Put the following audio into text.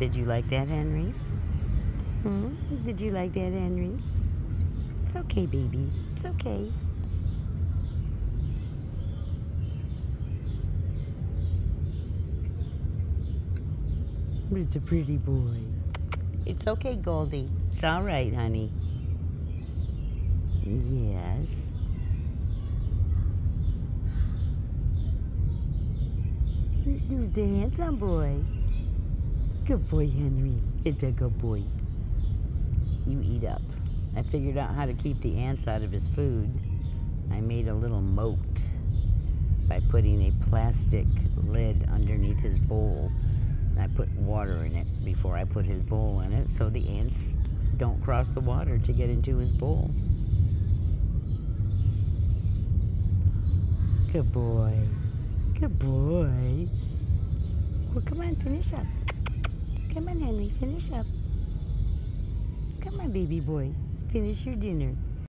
Did you like that, Henry? Hmm? Did you like that, Henry? It's okay, baby. It's okay. Mr. Pretty Boy. It's okay, Goldie. It's all right, honey. Yes. Who's the handsome boy? Good boy, Henry. It's a good boy. You eat up. I figured out how to keep the ants out of his food. I made a little moat by putting a plastic lid underneath his bowl. I put water in it before I put his bowl in it so the ants don't cross the water to get into his bowl. Good boy. Good boy. Well, come on, finish up. Come on, Henry, finish up. Come on, baby boy. Finish your dinner.